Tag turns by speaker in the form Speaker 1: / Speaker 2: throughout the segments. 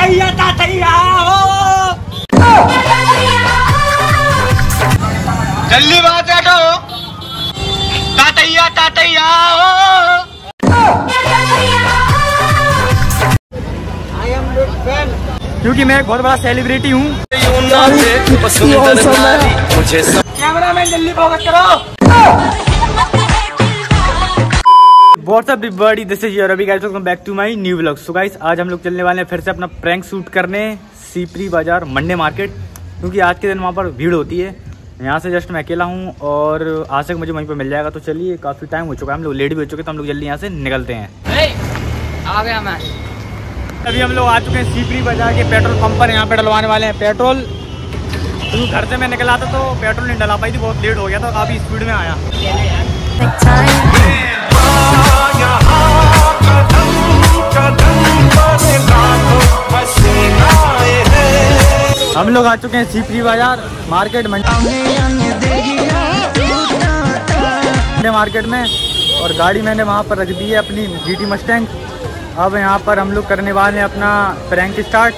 Speaker 1: तातैया तातैया हो। जल्दी बात तातैया तातैया हो। एम गुड क्योंकि मैं एक बहुत बड़ा सेलिब्रिटी हूँ। कैमरा मैन जल्दी फोकस करो। What's up buddy this is your Abhi guys welcome back to my new vlog so guys आज हम लोग चलने वाले हैं फिर से अपना प्रैंक शूट करने सीपरी बाज़ार मंडे मार्केट क्योंकि आज के दिन वहाँ पर भीड़ होती है। यहाँ से जस्ट मैं अकेला हूँ और आज तक मुझे वहीं पर मिल जाएगा। तो चलिए काफ़ी टाइम हो चुका है। हम लोग लेट भी हो चुके तो हम लोग जल्दी यहाँ से निकलते हैं।
Speaker 2: आ गया मैं।
Speaker 1: अभी हम लोग आ चुके हैं सीपरी बाज़ार के पेट्रोल पंप पर। यहाँ पे डलवाने वाले हैं पेट्रोल। क्योंकि घर से मैं निकला था तो पेट्रोल नहीं डला पाई थी बहुत लेट हो गया था काफ़ी स्पीड में आया। हम लोग आ चुके हैं सीपरी बाज़ार, मार्केट मंडे मार्केट में और गाड़ी मैंने वहाँ पर रख दी है अपनी जी टी मस्टैंग अब यहाँ पर हम लोग करने वाले हैं अपना प्रैंक स्टार्ट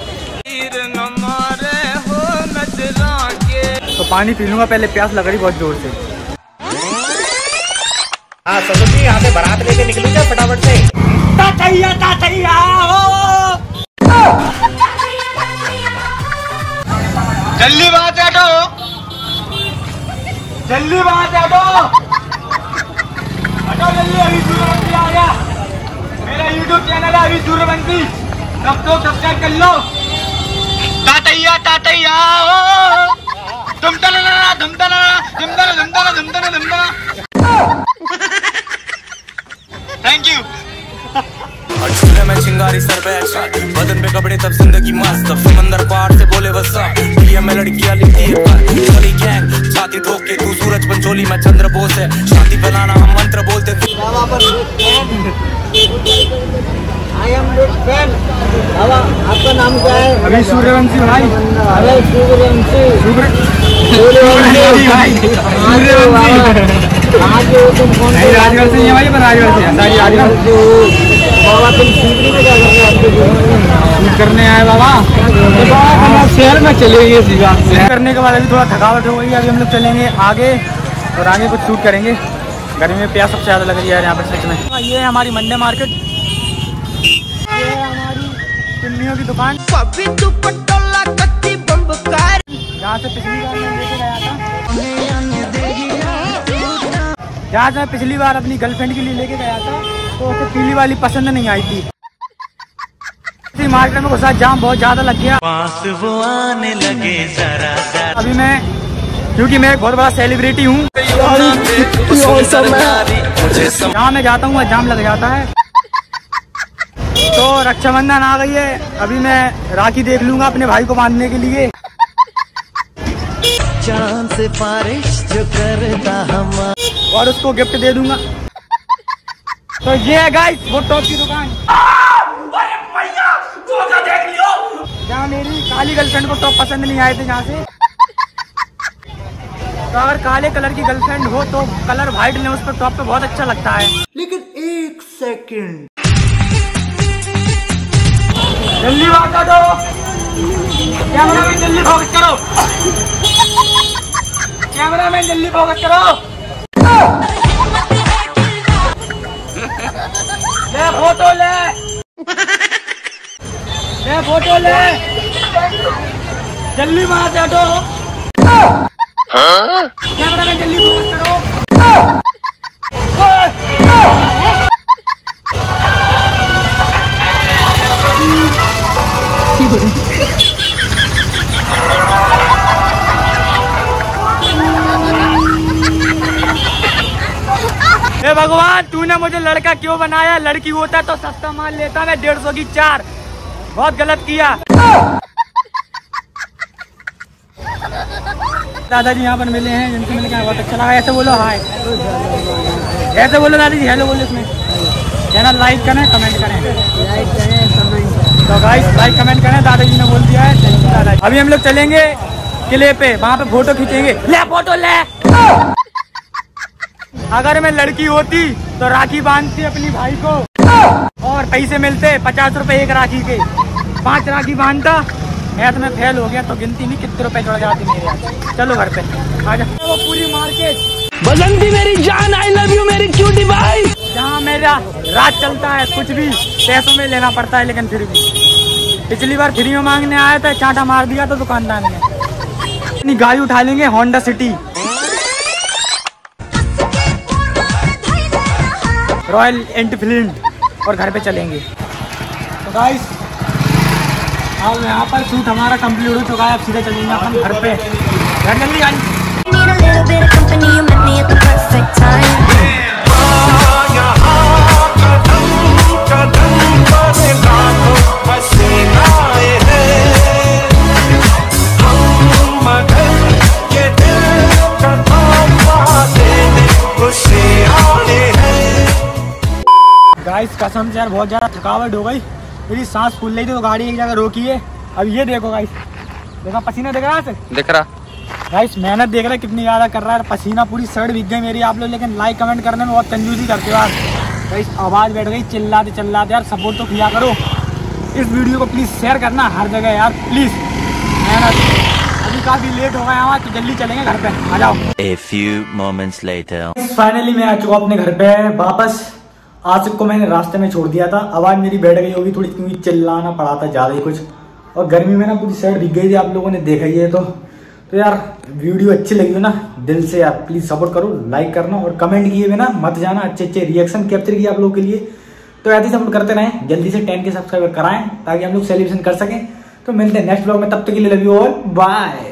Speaker 1: तो पानी पी लूँगा, पहले प्यास लग रही बहुत ज़ोर से।
Speaker 3: हाँ जी यहाँ से बारात लेके निकलू क्या फटाफट से।
Speaker 1: तातैया तातैया हो। जल्दी बात हटो जल्दी बात हटो हटो जल्दी, अभी सूर्यवंशी आ गया। मेरा यूट्यूब चैनल है, अभी सूर्यवंशी सब तो सब्सक्राइब कर लो। तातैया तातैया हो। तुम तना तुम तना तुम तना तुम तना तुम तना तुम थैंक यू
Speaker 4: में चिंगारी सर पे अच्छा। बदन पे कपड़े तब ज़िंदगी मस्त। तब समंदर पार से बोले बस ये में लड़कियाँ लिखती है। चोली गैंग छाती ठोक के तू सूरज पंचोली में चंद्र बोस है। शांति फैलाना हम मंत्र बोलते थे।
Speaker 3: आई एम गुड फ़ैन बाबा आपका नाम क्या है?
Speaker 1: अभी सूर्यवंशी भाई।
Speaker 3: अरे सूर्यवंशी।
Speaker 1: सूर्यवंशी। भाई। सूर्यवंशी नहीं राजगढ़ से ही भाई पर राजगढ़ से है, राजगढ़
Speaker 3: बाबा तुम सीपरी में क्या कर रहे हो आपके जीवन में
Speaker 1: शूट करने आए बाबा। हम शहर में चले गए सीधा। शूट करने के बाद अभी थोड़ा थकावट हो गई है अभी हम लोग चलेंगे आगे और आगे कुछ शूट करेंगे। गर्मी में प्यास सबसे ज़्यादा लग रही है यहाँ पर सच में। ये है हमारी मंडे मार्केट। ये है हमारी चुन्नियों की दुकान। जहाँ से पिछली बार जहाँ से मैं पिछली बार अपनी गर्लफ्रेंड के लिए लेके गया था तो उसे पीली वाली पसंद नहीं आई थी। मार्केट में घुसा जाम बहुत ज़्यादा लग गया।
Speaker 4: वो आने लगे जरा जरा।
Speaker 1: अभी मैं क्योंकि मैं एक बहुत बड़ा सेलिब्रिटी हूँ जहाँ मैं जाता हूँ जाम लग जाता है। तो रक्षाबंधन आ गई है अभी मैं राखी देख लूँगा अपने भाई को बांधने के लिए।
Speaker 4: चाँद से बारिश जो करता हम
Speaker 1: और उसको गिफ्ट दे दूँगा। तो ये है गाइस वो टॉप की दुकान। जहाँ मेरी काली गर्लफ्रेंड को टॉप पसंद नहीं आए थे, जहाँ से। तो अगर काले कलर की गर्लफ्रेंड हो तो कलर व्हाइट लें उस पर टॉप पे बहुत अच्छा लगता है।
Speaker 3: लेकिन एक सेकंड
Speaker 1: जल्दी बात दो। कैमरा मैन जल्दी फोकस करो। कैमरा मैन जल्दी फोकस करो। ले फ़ोटो ले। ले फ़ोटो ले। जल्दी बात हटो। कैमरा मैन जल्दी फोकस करो। भगवान, तूने मुझे लड़का क्यों बनाया? लड़की होता तो सस्ता माल लेता, मैं डेढ़ सौ की चार। बहुत गलत किया। दादाजी यहाँ पर मिले हैं, जिनसे मिलकर बहुत अच्छा लगा। ऐसे बोलो, हाय। ऐसे बोलो दादाजी, हेलो बोलो इसमें। चैनल लाइक करें कमेंट करें।
Speaker 3: करें
Speaker 1: तो गाइस लाइक कमेंट करें। दादाजी ने बोल दिया है दादाजी। अभी हम लोग चलेंगे किले पे, वहाँ पे फ़ोटो खींचेंगे। ले फ़ोटो ले। अगर मैं लड़की होती तो राखी बांधती अपनी भाई को। और पैसे मिलते पचास रुपए एक राखी के। पाँच राखी बांधता मैथ में फेल हो गया तो गिनती नहीं कितने रुपए चढ़ जाते मेरे चलो घर पे। आ जा। वो पूरी मार्केट
Speaker 2: बसंती मेरी जान आई लव यू मेरी क्यूटी भाई
Speaker 1: जहाँ मेरा रात चलता है कुछ भी पैसों में लेना पड़ता है लेकिन फिर भी। पिछली बार फ्री में मांगने आया था चाटा मार दिया था दुकानदार ने। अपनी गाड़ी उठा लेंगे होंडा सिटी रॉयल एनफील्ड और घर पे चलेंगे। तो गाइस अब यहाँ पर सूट हमारा कंप्लीट हो चुका है, अब सीधे चलेंगे अपन घर पे। घर जल्दी गाड़ी गाइस कसम से यार बहुत ज़्यादा थकावट हो गई। मेरी सांस फूल रही थी तो गाड़ी एक जगह रोकी है। अब ये देखो गाइस देखा पसीना देख रहा है
Speaker 2: दिख रहा।
Speaker 1: गाइस मेहनत देख रहे कितनी ज़्यादा कर रहा है। पसीना पूरी शर्ट भीग गई मेरी आप लोग लेकिन लाइक कमेंट करने में बहुत कंजूसी करते हो यार गाइस आवाज़ बैठ गई चिल्लाते चिल्लाते यार सपोर्ट तो किया करो। इस वीडियो को प्लीज़ शेयर करना हर जगह यार प्लीज़ मेहनत। अभी काफ़ी लेट हो गया तो जल्दी चलेंगे घर पे। आ जाओ।
Speaker 5: A few moments later.
Speaker 1: Finally मैं आ चुका अपने घर पे वापस। आसिफ को मैंने रास्ते में छोड़ दिया था। आवाज़ मेरी बैठ गई होगी थोड़ी, क्योंकि चिल्लाना पड़ा था ज़्यादा ही कुछ। और गर्मी में ना पूरी शर्ट भीग गई थी, आप लोगों ने देखा ही है तो। तो यार, वीडियो अच्छी लगी हो ना, दिल से यार प्लीज़ सपोर्ट करो लाइक करना और कमेंट किए बिना मत जाना, अच्छे अच्छे रिएक्शन कैप्चर किए आप लोगों के लिए। तो ऐसे सपोर्ट करते रहें, जल्दी से टेन के सब्सक्राइबर कराएँ, ताकि हम लोग सेलिब्रेशन कर सकें। तो मिलते हैं नेक्स्ट ब्लॉग में, तब तक के लिए लव यू ऑल बाय